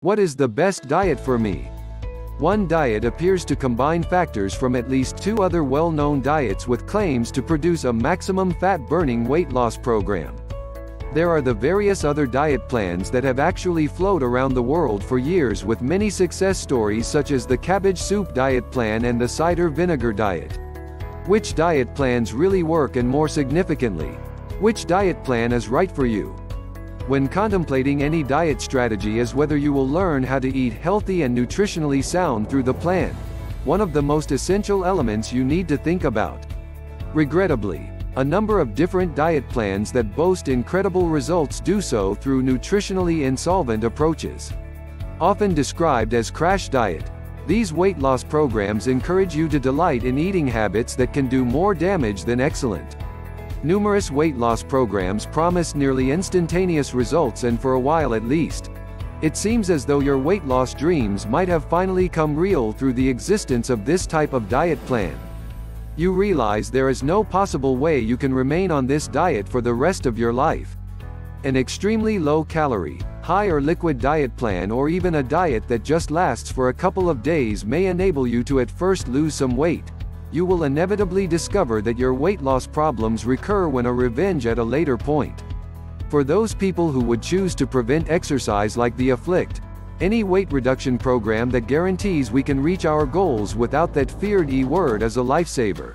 What is the best diet for me? One diet appears to combine factors from at least two other well-known diets with claims to produce a maximum fat-burning weight loss program. There are the various other diet plans that have actually flowed around the world for years with many success stories such as the cabbage soup diet plan and the cider vinegar diet. Which diet plans really work and more significantly, which diet plan is right for you? When contemplating any diet strategy is whether you will learn how to eat healthy and nutritionally sound through the plan. One of the most essential elements you need to think about. Regrettably, a number of different diet plans that boast incredible results do so through nutritionally insolvent approaches. Often described as crash diet, these weight loss programs encourage you to delight in eating habits that can do more damage than excellent. Numerous weight loss programs promise nearly instantaneous results and for a while at least. It seems as though your weight loss dreams might have finally come real through the existence of this type of diet plan you realize there is no possible way you can remain on this diet for the rest of your life. An extremely low-calorie, high or liquid diet plan or even a diet that just lasts for a couple of days may enable you to at first lose some weight. You will inevitably discover that your weight loss problems recur when a revenge at a later point. For those people who would choose to prevent exercise like the afflict, any weight reduction program that guarantees we can reach our goals without that feared E word is a lifesaver.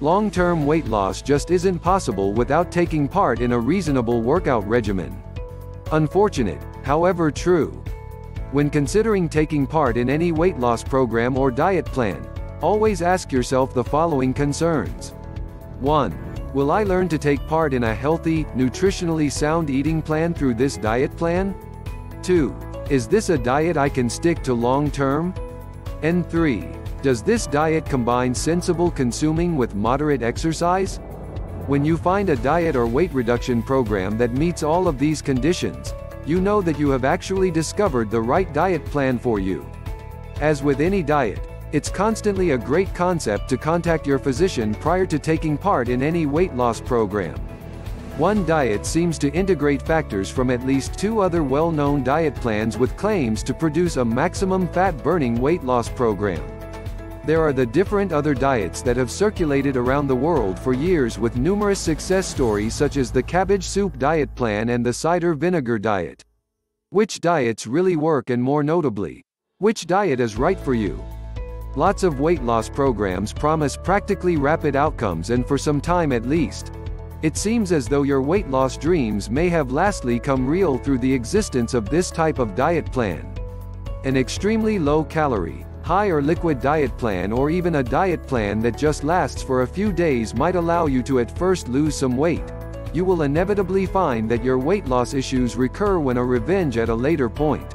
Long-term weight loss just isn't possible without taking part in a reasonable workout regimen. Unfortunate, however true. When considering taking part in any weight loss program or diet plan, always ask yourself the following concerns. 1. Will I learn to take part in a healthy, nutritionally sound eating plan through this diet plan? 2. Is this a diet I can stick to long term? And 3. Does this diet combine sensible consuming with moderate exercise? When you find a diet or weight reduction program that meets all of these conditions, you know that you have actually discovered the right diet plan for you. As with any diet, it's constantly a great concept to contact your physician prior to taking part in any weight loss program. One diet seems to integrate factors from at least two other well-known diet plans with claims to produce a maximum fat-burning weight loss program. There are the different other diets that have circulated around the world for years with numerous success stories such as the cabbage soup diet plan and the cider vinegar diet. Which diets really work and more notably, which diet is right for you? Lots of weight loss programs promise practically rapid outcomes and for some time at least. It seems as though your weight loss dreams may have lastly come real through the existence of this type of diet plan. An extremely low-calorie, high or liquid diet plan or even a diet plan that just lasts for a few days might allow you to at first lose some weight. You will inevitably find that your weight loss issues recur when a revenge at a later point.